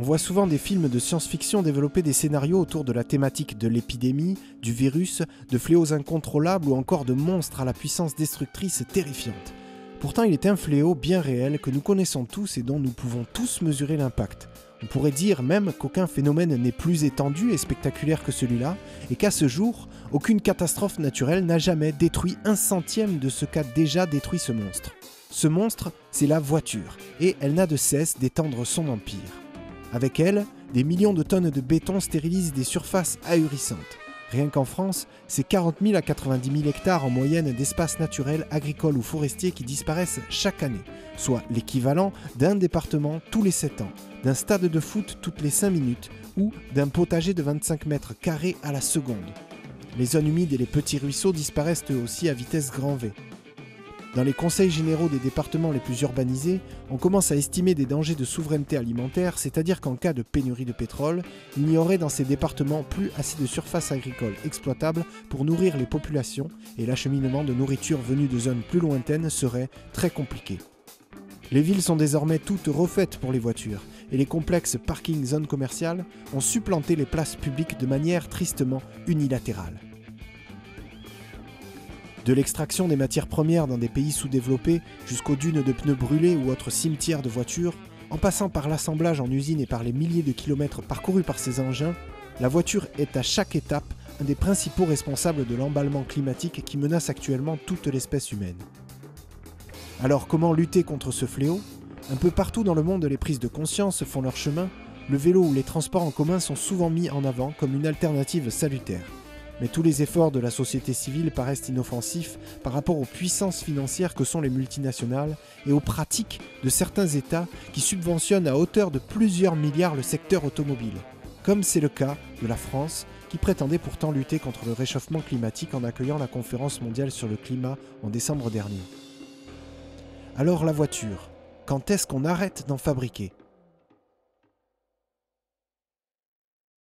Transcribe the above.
On voit souvent des films de science-fiction développer des scénarios autour de la thématique de l'épidémie, du virus, de fléaux incontrôlables ou encore de monstres à la puissance destructrice terrifiante. Pourtant, il est un fléau bien réel que nous connaissons tous et dont nous pouvons tous mesurer l'impact. On pourrait dire même qu'aucun phénomène n'est plus étendu et spectaculaire que celui-là, et qu'à ce jour, aucune catastrophe naturelle n'a jamais détruit un centième de ce qu'a déjà détruit ce monstre. Ce monstre, c'est la voiture, et elle n'a de cesse d'étendre son empire. Avec elle, des millions de tonnes de béton stérilisent des surfaces ahurissantes. Rien qu'en France, c'est 40 000 à 90 000 hectares en moyenne d'espaces naturels, agricoles ou forestiers qui disparaissent chaque année, soit l'équivalent d'un département tous les 7 ans, d'un stade de foot toutes les 5 minutes ou d'un potager de 25 mètres carrés à la seconde. Les zones humides et les petits ruisseaux disparaissent eux aussi à vitesse grand V. Dans les conseils généraux des départements les plus urbanisés, on commence à estimer des dangers de souveraineté alimentaire, c'est-à-dire qu'en cas de pénurie de pétrole, il n'y aurait dans ces départements plus assez de surface agricole exploitable pour nourrir les populations et l'acheminement de nourriture venue de zones plus lointaines serait très compliqué. Les villes sont désormais toutes refaites pour les voitures et les complexes parking zones commerciales ont supplanté les places publiques de manière tristement unilatérale. De l'extraction des matières premières dans des pays sous-développés jusqu'aux dunes de pneus brûlés ou autres cimetières de voitures, en passant par l'assemblage en usine et par les milliers de kilomètres parcourus par ces engins, la voiture est à chaque étape un des principaux responsables de l'emballement climatique qui menace actuellement toute l'espèce humaine. Alors comment lutter contre ce fléau? Un peu partout dans le monde, les prises de conscience font leur chemin. Le vélo ou les transports en commun sont souvent mis en avant comme une alternative salutaire. Mais tous les efforts de la société civile paraissent inoffensifs par rapport aux puissances financières que sont les multinationales et aux pratiques de certains États qui subventionnent à hauteur de plusieurs milliards le secteur automobile, comme c'est le cas de la France qui prétendait pourtant lutter contre le réchauffement climatique en accueillant la conférence mondiale sur le climat en décembre dernier. Alors la voiture, quand est-ce qu'on arrête d'en fabriquer?